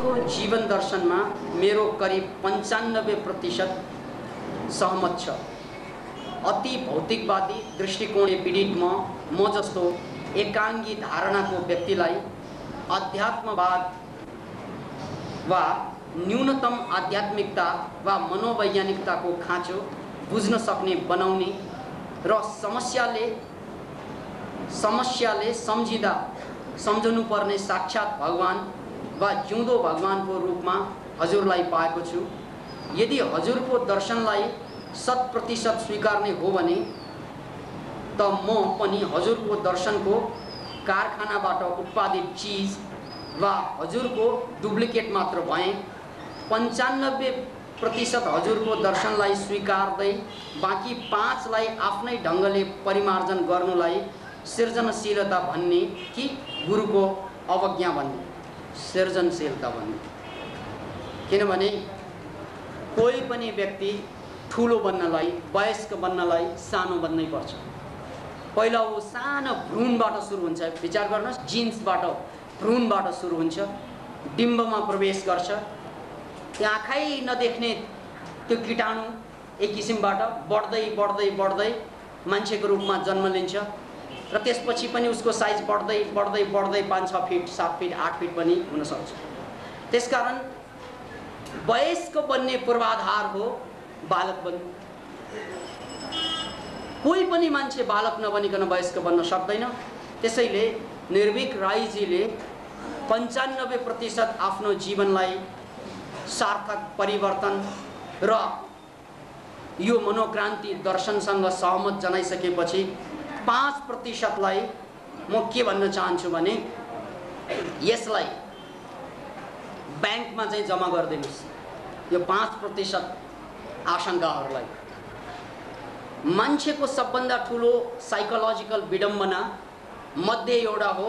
जीवन दर्शनमा मेरो करिब पन्चानब्बे प्रतिशत सहमत छ। अति भौतिकवादी दृष्टिकोणले पीडित म म जस्तो एकाङ्गी धारणाको व्यक्तिलाई अध्यात्मवाद वा न्यूनतम आध्यात्मिकता वा मनोवैज्ञानिकताको खाँचो बुझ्न सक्ने बनाउने र समस्याले समस्याले सम्झिँदा सम्झनु पर्ने साक्षात् भगवान् वा जिउँदो भगवान्को रूपमा हजुरलाई पाएको छु। यदि हजुरको दर्शनलाई शत प्रतिशत स्वीकार्ने हो भने त म पनि हजुरको दर्शनको कारखानाबाट उत्पादित चिज वा हजुरको डुप्लिकेट मात्र भएँ पन्चानब्बे प्रतिशत हजुरको दर्शनलाई स्वीकार्दै बाँकी पाँचलाई आफ्नै ढङ्गले परिमार्जन गर्नुलाई सृजनशीलता भन्ने कि गुरुको अवज्ञा भन्ने? सृजनशीलता भन्ने। किनभने कोही पनि व्यक्ति ठुलो बन्नलाई वयस्क बन्नलाई सानो बन्नै पर्छ। पहिला ऊ सानो भ्रूणबाट सुरु हुन्छ। विचार गर्नुहोस् जिन्सबाट भ्रूणबाट सुरु हुन्छ। डिम्बमा प्रवेश गर्छ। त्यो आँखै नदेख्ने त्यो किटाणु एक किसिमबाट बढ्दै बढ्दै बढ्दै मान्छेको रूपमा जन्म लिन्छ। र त्यसपछि पनि उसको साइज बढ्दै बढ्दै बढ्दै पाँच छ फिट सात फिट आठ फिट पनि हुनसक्छ त्यसकारण वयस्क बन्ने पूर्वाधार हो बालक बन्नु। कोही पनि मान्छे बालक नबनिकन वयस्क बन्न सक्दैन। त्यसैले निर्भीक राईजीले पन्चानब्बे प्रतिशत आफ्नो जीवनलाई सार्थक परिवर्तन र यो मनोक्रान्ति दर्शनसँग सहमत जनाइसकेपछि पाँच प्रतिशतलाई म के भन्न चाहन्छु भने यसलाई ब्याङ्कमा चाहिँ जम्मा गरिदिनुहोस्। यो पाँच प्रतिशत आशङ्काहरूलाई मान्छेको सबभन्दा ठुलो साइकोलोजिकल विडम्बना मध्ये एउटा हो।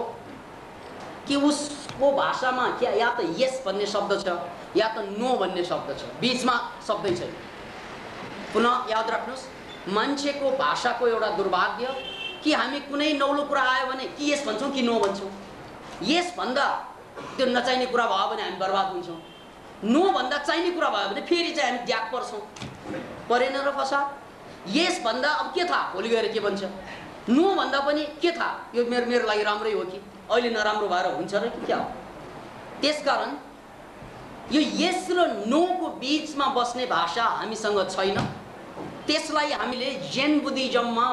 कि उसको भाषामा क्या या त यस भन्ने शब्द छ या त नो भन्ने शब्द छ। बिचमा शब्दै छैन। पुनः याद राख्नुहोस् मान्छेको भाषाको एउटा दुर्भाग्य कि हामी कुनै नौलो कुरा आयो भने कि यस भन्छौँ कि नो भन्छौँ? यस भन्दा त्यो नचाहिने कुरा भयो भने हामी बर्बाद हुन्छौँ। नो भन्दा चाहिने कुरा भयो भने फेरि चाहिँ हामी ड्याक पर्छौँ। परेन र यस भन्दा अब के थाहा? भोलि गएर के भन्छ? नो भन्दा पनि के थाहा? यो मेरो मेरो लागि राम्रै हो कि? अहिले नराम्रो भएर हुन्छ र कि क्या हो? त्यसकारण यो यस र नोको बिचमा बस्ने भाषा हामीसँग छैन। त्यसलाई हामीले जेन बुद्धिज्ममा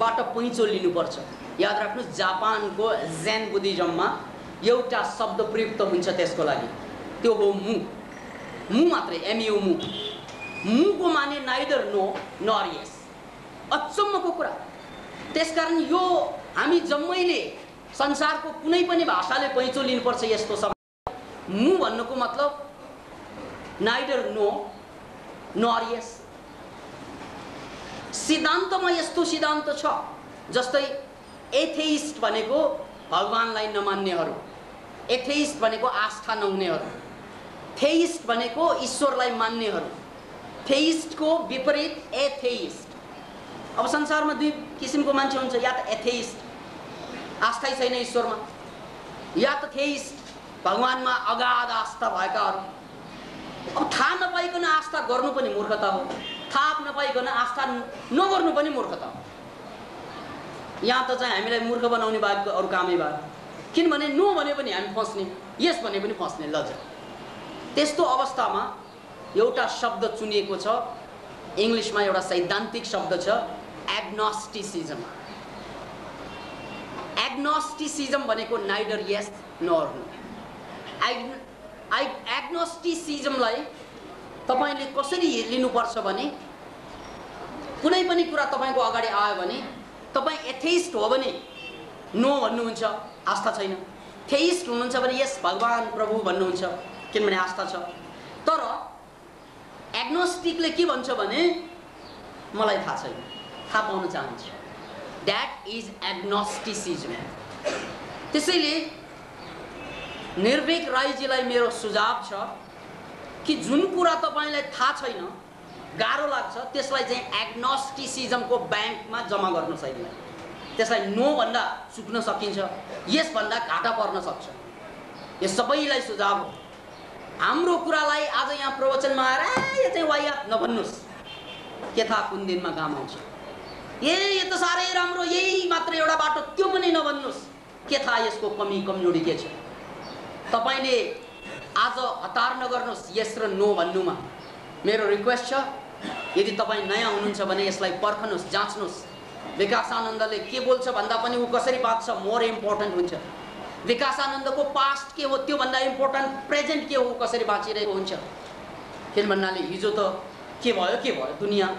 बाट पैँचो लिनुपर्छ। याद राख्नुहोस् जापानको जेन बुद्धिज्ममा एउटा शब्द प्रयुक्त हुन्छ त्यसको लागि। त्यो हो मु। मु मात्रै एमयु मु। मुको माने नाइदर नो नर यस अचम्मको कुरा। त्यसकारण यो हामी जम्मैले संसारको कुनै पनि भाषाले पैँचो लिनुपर्छ यस्तो शब्द। मु भन्नुको मतलब नाइदर नो नर यस सिद्धान्तमा यस्तो सिद्धान्त छ जस्तै एथेइस्ट भनेको भगवान्लाई नमान्नेहरू एथेइस्ट भनेको आस्था नहुनेहरू थेइस्ट भनेको ईश्वरलाई मान्नेहरू थेइस्टको विपरीत एथेइस्ट। अब संसारमा दुई किसिमको मान्छे हुन्छ या त एथेइस्ट आस्थै छैन ईश्वरमा या त थेइस्ट भगवान्मा अगाध आस्था भएकाहरू। अब थाहा नपाइकन आस्था गर्नु पनि मूर्खता हो। थाहा नपाइकन आस्था नगर्नु पनि मूर्खता हो। यहाँ त चाहिँ हामीलाई मूर्ख बनाउने बाहेक अरू कामै भयो किनभने नो भने पनि हामी फस्ने यस भने पनि फस्ने लज त्यस्तो अवस्थामा एउटा शब्द चुनिएको छ इङ्ग्लिसमा एउटा सैद्धान्तिक शब्द छ एग्नोस्टिसिजम एग्नोस्टिसिजम भनेको नाइडर यस नर आइ एग्नोस्टिसिजमलाई तपाईँले कसरी लिनुपर्छ भने कुनै पनि कुरा तपाईँको अगाडि आयो भने तपाईँ एथेइस्ट हो भने नो भन्नुहुन्छ आस्था छैन। थेइस्ट हुनुहुन्छ भने यस भगवान् प्रभु भन्नुहुन्छ किनभने आस्था छ। तर एग्नोस्टिकले के भन्छ भने मलाई थाहा छैन। थाहा पाउन चाहन्छु। द्याट इज एग्नोस्टिसिजम त्यसैले निर्भीक राईजीलाई मेरो सुझाव छ। कि जुन कुरा तपाईँलाई थाहा छैन गाह्रो लाग्छ त्यसलाई चाहिँ एग्नोस्टिसिजमको ब्याङ्कमा जम्मा गर्नु छैन त्यसलाई नो भन्दा चुक्न सकिन्छ यसभन्दा घाटा पर्न सक्छ। यो सबैलाई सुझाव हो। हाम्रो कुरालाई आज यहाँ प्रवचनमा आएर "ए, यो चाहिँ वायात नभन्नुहोस्। के थाहा कुन दिनमा काम आउँछ। ए यो त साह्रै राम्रो यही मात्र एउटा बाटो त्यो पनि नभन्नुहोस्। के थाहा यसको कमी कमजोरी के छ? तपाईँले आज हतार नगर्नुहोस् यस र नो भन्नुमा। मेरो रिक्वेस्ट छ यदि तपाईँ नयाँ हुनुहुन्छ भने यसलाई पर्खनुहोस् जाँच्नुहोस्। विकास आनन्दले के बोल्छ भन्दा पनि ऊ कसरी बाँच्छ मोर इम्पोर्टेन्ट हुन्छ। विकास आनन्दको पास्ट के हो त्योभन्दा इम्पोर्टेन्ट प्रेजेन्ट के हो ऊ कसरी बाँचिरहेको हुन्छ। किन भन्नाले हिजो त के भयो के भयो दुनियाँ?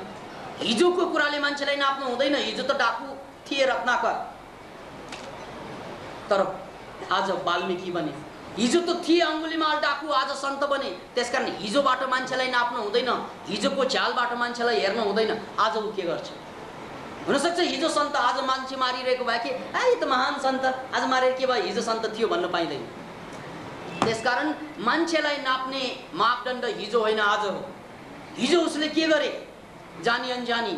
हिजोको कुराले मान्छेलाई नाप्नु हुँदैन हिजो त डाकु थिए रत्नाकर। तर आज वाल्मिकी बने। हिजो त थिए अङ्गुलीमाल डाकु आज सन्त बने। त्यसकारण हिजोबाट मान्छेलाई नाप्नु हुँदैन हिजोको झ्यालबाट मान्छेलाई हेर्नु हुँदैन। आज ऊ के गर्छ? हुनसक्छ हिजो सन्त आज मान्छे मारिरहेको भए कि? आ यो त महान सन्त। आज मारेर के भयो? हिजो सन्त थियो भन्न पाइँदैन। त्यसकारण मान्छेलाई नाप्ने मापदण्ड हिजो होइन आज हो। हिजो उसले के गरे? जानी अनजानी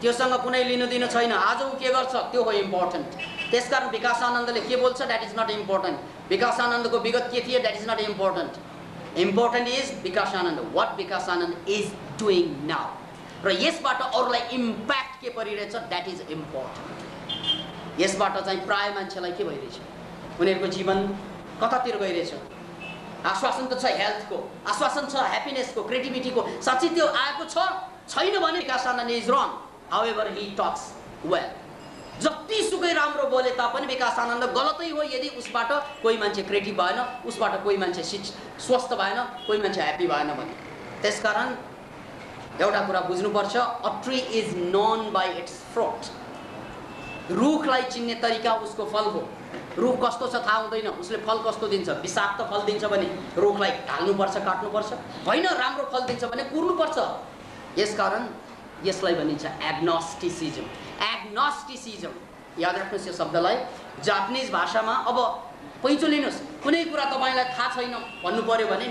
त्योसँग कुनै लिनु दिनु छैन। आज ऊ के गर्छ? त्यो हो इम्पोर्टेन्ट त्यसकारण विकास आनन्दले के बोल्छ? द्याट इज नट इम्पोर्टेन्ट विकास आनन्दको विगत के थियो? That is not important important is Vikas Anand. What विकास आनन्द इज डुइङ नाउ र यसबाट अरूलाई इम्प्याक्ट के परिरहेछ? द्याट इज इम्पोर्टेन्ट यसबाट चाहिँ प्राय मान्छेलाई के भइरहेछ? उनीहरूको जीवन कतातिर गइरहेछ? आश्वासन त छ हेल्थको आश्वासन छ ह्याप्पिनेसको क्रिएटिभिटीको साँच्चै त्यो आएको छ? छैन भने Vikas Anand is wrong however talks well जतिसुकै राम्रो बोले तापनि विकास आनन्द गलतै हो। यदि उसबाट कोही मान्छे क्रिएटिभ भएन उसबाट कोही मान्छे स्वस्थ भएन कोही मान्छे ह्याप्पी भएन भने। त्यसकारण एउटा कुरा बुझ्नुपर्छ a tree is known by its fruit रुखलाई चिन्ने तरिका उसको फल हो। रुख कस्तो छ थाहा हुँदैन। उसले फल कस्तो दिन्छ? विषाक्त फल दिन्छ भने रुखलाई ढाल्नुपर्छ काट्नुपर्छ। होइन राम्रो फल दिन्छ भने कुर्नुपर्छ। यसकारण यसलाई भनिन्छ एग्नोस्टिसिजम एग्नोस्टिसिजम याद राख्नुहोस् यो शब्दलाई। जापानिज भाषामा अब पैँचो लिनुहोस्। कुनै कुरा तपाईँलाई थाहा छैन भन्नु पऱ्यो भने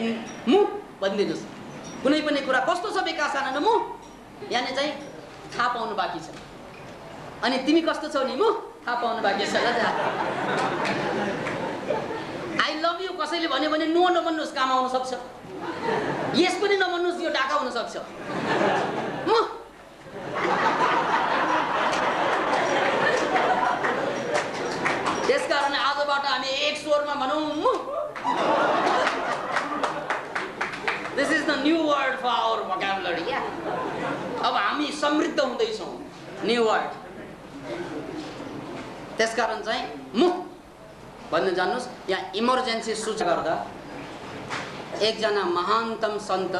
मु भनिदिनुहोस्। कुनै पनि कुरा कस्तो छ विकास आनन्द मु? यहाँनिर चाहिँ थाहा पाउनु बाँकी छ। अनि तिमी कस्तो छौ नि मु? थाहा पाउनु बाँकी छ आई लभ यु कसैले भन्यो भने नो नभन्नुहोस् काम आउन सक्छ। यस पनि नभन्नुहोस् यो डाका हुनसक्छ आजबाट हामी एक स्वरमा भनौँ। This is the new word for our vocabulary अब हामी समृद्ध हुँदैछौँ। न्यू वर्ड त्यसकारण चाहिँ मु भन्न जान्नुहोस् यहाँ इमर्जेन्सी सूचना गर्दा एकजना महानतम सन्त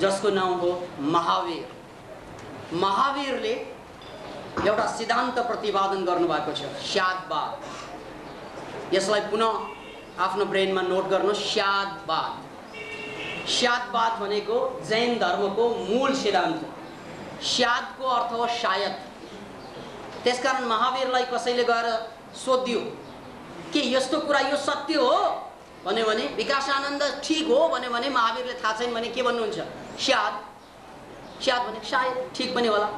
जसको नाउँ हो महावीर। महावीरले एउटा सिद्धान्त प्रतिपादन गर्नुभएको छ स्यादवाद यसलाई पुनः आफ्नो ब्रेनमा नोट गर्नु स्यादवाद स्यादवाद भनेको जैन धर्मको मूल सिद्धान्त हो। स्यादको अर्थ हो सायद त्यसकारण महावीरलाई कसैले गएर सोधियो के यस्तो कुरा यो सत्य हो। भन्यो भने विकास आनन्द ठिक हो। भन्यो भने महावीरले थाहा छैन भने के भन्नुहुन्छ स्याद स्याद भने सायद ठिक पनि होला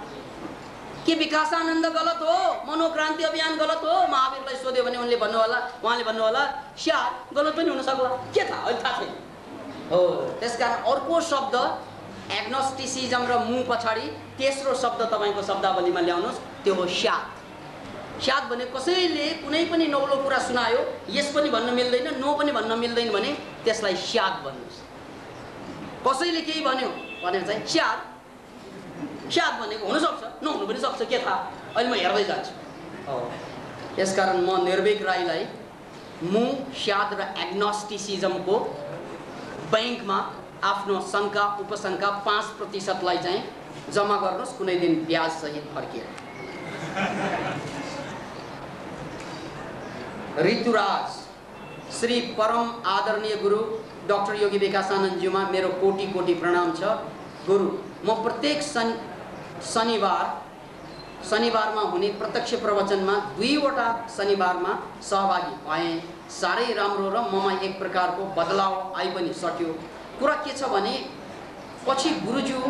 के विकास आनन्द गलत हो? मनोक्रान्ति अभियान गलत हो? महावीरलाई सोध्यो भने उनले भन्नु होला उहाँले भन्नु होला स्याद गलत पनि हुन सक्ला। के थाहा? अहिले थाहा छैन। हो त्यसकारण अर्को शब्द एग्नोस्टिसिजम र मुह पछाडि तेस्रो शब्द तपाईँको शब्दावलीमा ल्याउनुहोस्। त्यो हो स्याद। स्याद भने कसैले कुनै पनि नौलो कुरा सुनायो यस पनि भन्न मिल्दैन नो पनि भन्न मिल्दैन भने त्यसलाई स्याद भन्नुहोस्। कसैले केही भन्यो भनेर चाहिँ स्याद स्याद भनेको हुनसक्छ नहुनु पनि सक्छ के थाहा? अहिले म हेर्दै जान्छु। यसकारण म निर्वेक राईलाई मु स्याद र एग्नोस्टिसिजमको ब्याङ्कमा आफ्नो शङ्का उपशङ्का पाँच प्रतिशतलाई चाहिँ जम्मा गर्नुहोस् कुनै दिन ब्याजसहित फर्किएर ऋतुराज श्री परम आदरणीय गुरु डक्टर योगी विकासानन्दज्यूमा मेरो कोटि कोटि प्रणाम छ। गुरु म प्रत्येक शन शनिबार शनिबारमा हुने प्रत्यक्ष प्रवचनमा दुईवटा शनिबारमा सहभागी भएँ। साह्रै राम्रो र ममा एक प्रकारको बदलाव आइ पनि सक्यो कुरा के छ भने पछि गुरुज्यू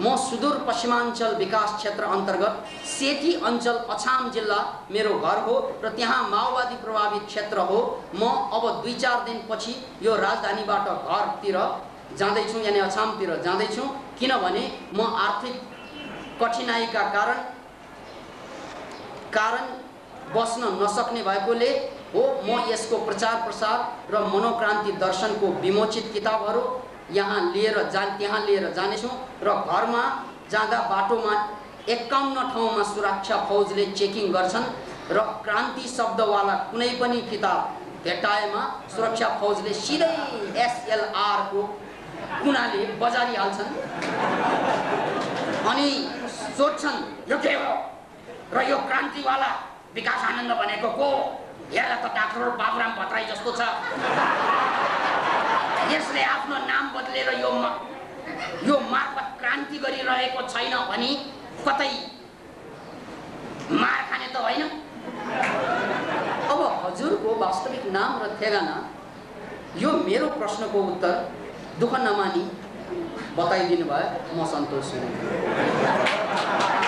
म सुदूर पश्चिमाञ्चल विकास क्षेत्र अन्तर्गत सेठी अञ्चल अछाम जिल्ला मेरो घर हो र त्यहाँ माओवादी प्रभावित क्षेत्र हो। म अब दुई चार दिनपछि यो राजधानीबाट घरतिर जाँदैछु यानि अछामतिर जाँदैछु। किनभने म आर्थिक कठिनाइका कारण कारण बस्न नसक्ने भएकोले हो म यसको प्रचार प्रसार र मनोक्रान्ति दर्शनको विमोचित किताबहरू यहाँ लिएर जा त्यहाँ लिएर जानेछौँ र घरमा जाँदा बाटोमा एकाउन्न ठाउँमा सुरक्षा फौजले चेकिङ गर्छन् र क्रान्ति शब्दवाला कुनै पनि किताब भेटाएमा सुरक्षा फौजले सिधै एसएलआरको कुनाले बजारिहाल्छन् अनि सोध्छन् यो के हो? र यो क्रान्तिवाला विकास आनन्द भनेको को? हेर्दा त डाक्टर बाबुराम भट्टराई जस्तो छ। यसले आफ्नो नाम बदलेर यो यो मार्फत क्रान्ति गरिरहेको छैन भनी कतै मार खाने त होइन। अब हजुरको वास्तविक नाम र ठेगाना यो मेरो प्रश्नको उत्तर दुःख नमानी बताइदिनु भयो म सन्तोष छु